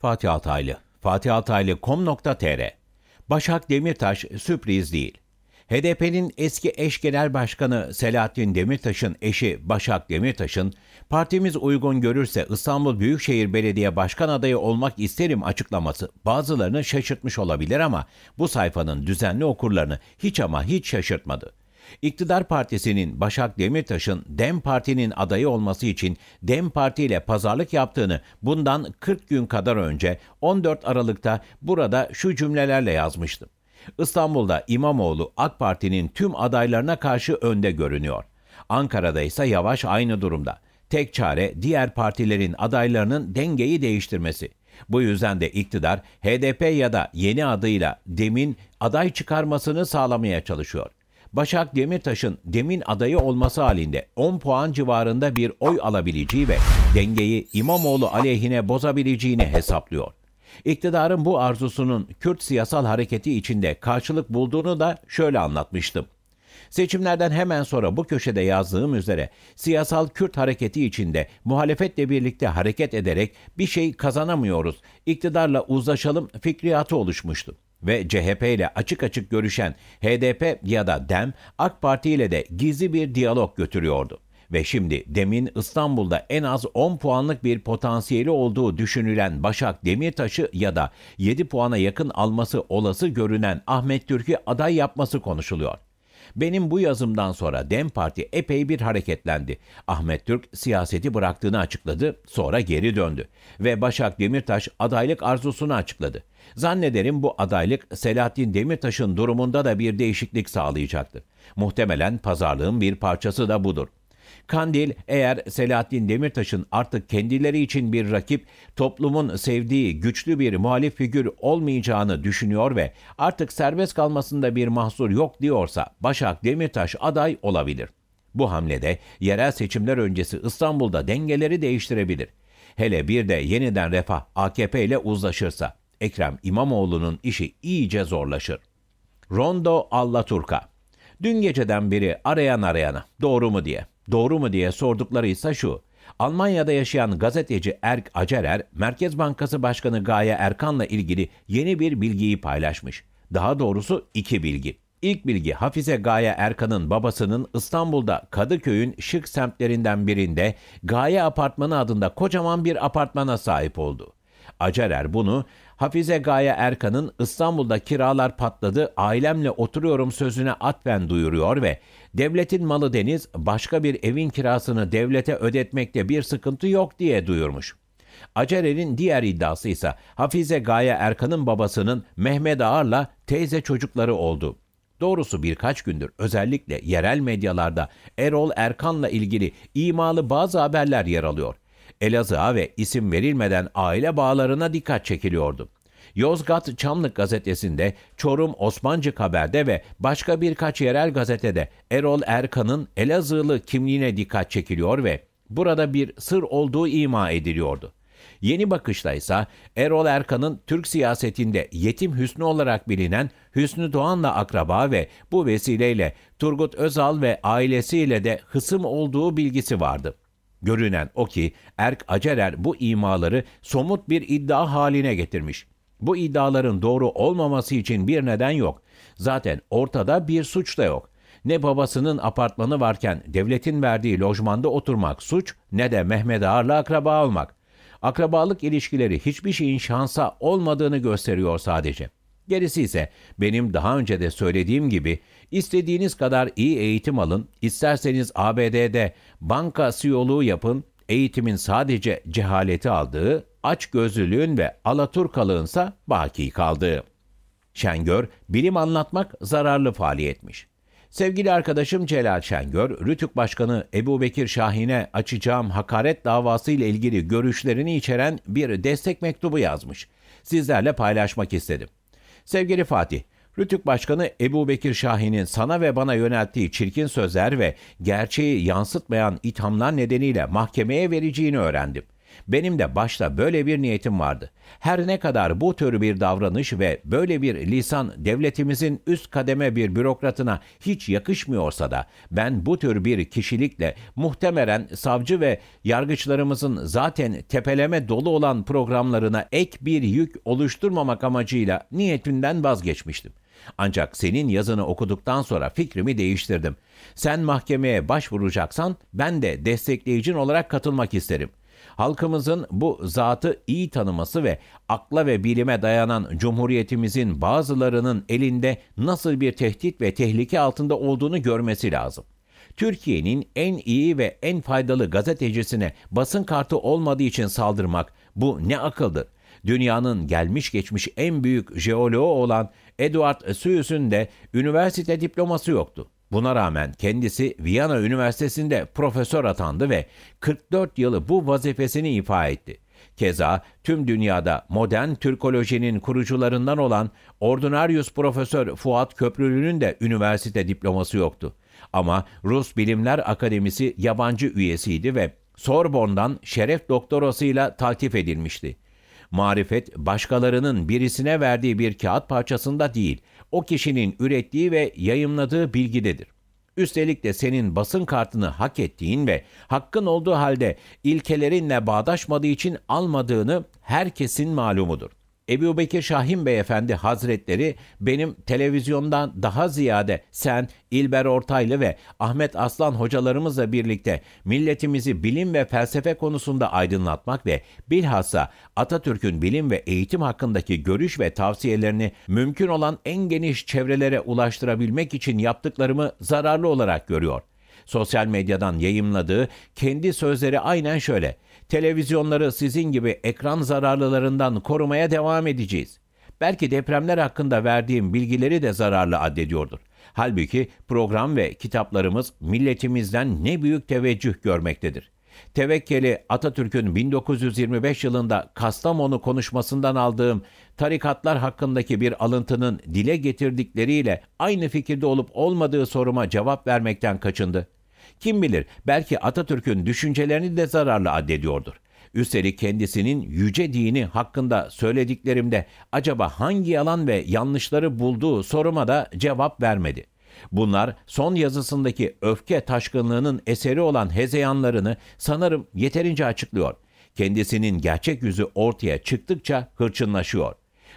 Fatih Altaylı, fatihaltaylı.com.tr Başak Demirtaş sürpriz değil. HDP'nin eski eş genel başkanı Selahattin Demirtaş'ın eşi Başak Demirtaş'ın partimiz uygun görürse İstanbul Büyükşehir Belediye Başkan adayı olmak isterim açıklaması bazılarını şaşırtmış olabilir ama bu sayfanın düzenli okurlarını hiç ama hiç şaşırtmadı. İktidar Partisi'nin Başak Demirtaş'ın DEM Parti'nin adayı olması için DEM Parti ile pazarlık yaptığını bundan 40 gün kadar önce 14 Aralık'ta burada şu cümlelerle yazmıştım. İstanbul'da İmamoğlu AK Parti'nin tüm adaylarına karşı önde görünüyor. Ankara'da ise Yavaş aynı durumda. Tek çare diğer partilerin adaylarının dengeyi değiştirmesi. Bu yüzden de iktidar HDP ya da yeni adıyla DEM'in aday çıkarmasını sağlamaya çalışıyor. Başak Demirtaş'ın demin adayı olması halinde 10 puan civarında bir oy alabileceği ve dengeyi İmamoğlu aleyhine bozabileceğini hesaplıyor. İktidarın bu arzusunun Kürt siyasal hareketi içinde karşılık bulduğunu da şöyle anlatmıştım. Seçimlerden hemen sonra bu köşede yazdığım üzere siyasal Kürt hareketi içinde muhalefetle birlikte hareket ederek bir şey kazanamıyoruz, iktidarla uzlaşalım fikriyatı oluşmuştu ve CHP ile açık açık görüşen HDP ya da DEM AK Parti ile de gizli bir diyalog götürüyordu. Ve şimdi DEM'in İstanbul'da en az 10 puanlık bir potansiyeli olduğu düşünülen Başak Demirtaş'ı ya da 7 puana yakın alması olası görünen Ahmet Türk'ü aday yapması konuşuluyor. Benim bu yazımdan sonra DEM Parti epey bir hareketlendi. Ahmet Türk siyaseti bıraktığını açıkladı, sonra geri döndü. Ve Başak Demirtaş adaylık arzusunu açıkladı. Zannederim bu adaylık Selahattin Demirtaş'ın durumunda da bir değişiklik sağlayacaktır. Muhtemelen pazarlığın bir parçası da budur. Kandil eğer Selahattin Demirtaş'ın artık kendileri için bir rakip, toplumun sevdiği güçlü bir muhalif figür olmayacağını düşünüyor ve artık serbest kalmasında bir mahsur yok diyorsa Başak Demirtaş aday olabilir. Bu hamlede yerel seçimler öncesi İstanbul'da dengeleri değiştirebilir. Hele bir de yeniden refah AKP ile uzlaşırsa Ekrem İmamoğlu'nun işi iyice zorlaşır. Rondo Allaturka Dün geceden beri arayan arayana doğru mu diye doğru mu diye sordukları ise şu. Almanya'da yaşayan gazeteci Erk Acerer, Merkez Bankası Başkanı Gaye Erkan'la ilgili yeni bir bilgiyi paylaşmış. Daha doğrusu iki bilgi. İlk bilgi Hafize Gaye Erkan'ın babasının İstanbul'da Kadıköy'ün şık semtlerinden birinde Gaye Apartmanı adında kocaman bir apartmana sahip oldu. Acerer bunu Hafize Gaye Erkan'ın İstanbul'da kiralar patladı, ailemle oturuyorum sözüne atfen duyuruyor ve devletin malı deniz başka bir evin kirasını devlete ödetmekte bir sıkıntı yok diye duyurmuş. Acerer'in diğer iddiası ise Hafize Gaye Erkan'ın babasının Mehmet Ağar'la teyze çocukları oldu. Doğrusu birkaç gündür özellikle yerel medyalarda Erol Erkan'la ilgili imalı bazı haberler yer alıyor. Elazığ'a ve isim verilmeden aile bağlarına dikkat çekiliyordu. Yozgat Çamlık gazetesinde, Çorum Osmancık Haber'de ve başka birkaç yerel gazetede Erol Erkan'ın Elazığlı kimliğine dikkat çekiliyor ve burada bir sır olduğu ima ediliyordu. Yeni Bakış'ta ise Erol Erkan'ın Türk siyasetinde yetim Hüsnü olarak bilinen Hüsnü Doğan'la akraba ve bu vesileyle Turgut Özal ve ailesiyle de hısım olduğu bilgisi vardı. Görünen o ki Erk Acerer bu imaları somut bir iddia haline getirmiş. Bu iddiaların doğru olmaması için bir neden yok. Zaten ortada bir suç da yok. Ne babasının apartmanı varken devletin verdiği lojmanda oturmak suç ne de Mehmet Ağar'la akraba olmak. Akrabalık ilişkileri hiçbir şeyin şansa olmadığını gösteriyor sadece. Gerisi ise benim daha önce de söylediğim gibi istediğiniz kadar iyi eğitim alın, isterseniz ABD'de banka siyoluğu yapın, eğitimin sadece cehaleti aldığı, aç gözlülüğün ve alaturkalığınsa baki kaldığı. Şengör, bilim anlatmak zararlı faaliyetmiş. Sevgili arkadaşım Celal Şengör, Rütük Başkanı Ebu Bekir Şahin'e açacağım hakaret davası ile ilgili görüşlerini içeren bir destek mektubu yazmış. Sizlerle paylaşmak istedim. Sevgili Fatih, Rütük Başkanı Ebu Bekir Şahin'in sana ve bana yönelttiği çirkin sözler ve gerçeği yansıtmayan ithamlar nedeniyle mahkemeye vereceğini öğrendim. Benim de başta böyle bir niyetim vardı. Her ne kadar bu tür bir davranış ve böyle bir lisan devletimizin üst kademe bir bürokratına hiç yakışmıyorsa da ben bu tür bir kişilikle muhtemelen savcı ve yargıçlarımızın zaten tepeleme dolu olan programlarına ek bir yük oluşturmamak amacıyla niyetinden vazgeçmiştim. Ancak senin yazını okuduktan sonra fikrimi değiştirdim. Sen mahkemeye başvuracaksan ben de destekleyicin olarak katılmak isterim. Halkımızın bu zatı iyi tanıması ve akla ve bilime dayanan cumhuriyetimizin bazılarının elinde nasıl bir tehdit ve tehlike altında olduğunu görmesi lazım. Türkiye'nin en iyi ve en faydalı gazetecisine basın kartı olmadığı için saldırmak bu ne akıldır? Dünyanın gelmiş geçmiş en büyük jeoloğu olan Edward Suess'ün de üniversite diploması yoktu. Buna rağmen kendisi Viyana Üniversitesi'nde profesör atandı ve 44 yılı bu vazifesini ifa etti. Keza tüm dünyada modern Türkolojinin kurucularından olan Ordinarius Profesör Fuat Köprülü'nün de üniversite diploması yoktu. Ama Rus Bilimler Akademisi yabancı üyesiydi ve Sorbon'dan şeref doktorasıyla takip edilmişti. Marifet başkalarının birisine verdiği bir kağıt parçasında değil, o kişinin ürettiği ve yayımladığı bilgidedir. Üstelik de senin basın kartını hak ettiğin ve hakkın olduğu halde ilkelerinle bağdaşmadığı için almadığını herkesin malumudur. Ebu Bekir Şahin Beyefendi Hazretleri benim televizyondan daha ziyade sen, İlber Ortaylı ve Ahmet Aslan hocalarımızla birlikte milletimizi bilim ve felsefe konusunda aydınlatmak ve bilhassa Atatürk'ün bilim ve eğitim hakkındaki görüş ve tavsiyelerini mümkün olan en geniş çevrelere ulaştırabilmek için yaptıklarımı zararlı olarak görüyor. Sosyal medyadan yayımladığı kendi sözleri aynen şöyle. Televizyonları sizin gibi ekran zararlılarından korumaya devam edeceğiz. Belki depremler hakkında verdiğim bilgileri de zararlı addediyordur. Halbuki program ve kitaplarımız milletimizden ne büyük teveccüh görmektedir. Tevekkeli Atatürk'ün 1925 yılında Kastamonu konuşmasından aldığım tarikatlar hakkındaki bir alıntının dile getirdikleriyle aynı fikirde olup olmadığı soruma cevap vermekten kaçındı. Kim bilir belki Atatürk'ün düşüncelerini de zararlı addediyordur. Üstelik kendisinin yüce dini hakkında söylediklerimde acaba hangi yalan ve yanlışları bulduğu soruma da cevap vermedi. Bunlar son yazısındaki öfke taşkınlığının eseri olan hezeyanlarını sanırım yeterince açıklıyor. Kendisinin gerçek yüzü ortaya çıktıkça hırçınlaşıyor.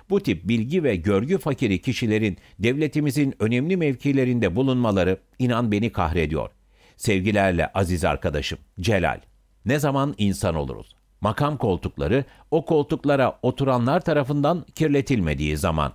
Bu tip bilgi ve görgü fakiri kişilerin devletimizin önemli mevkilerinde bulunmaları inan beni kahrediyor. Sevgilerle aziz arkadaşım Celal. Ne zaman insan oluruz? Makam koltukları o koltuklara oturanlar tarafından kirletilmediği zaman.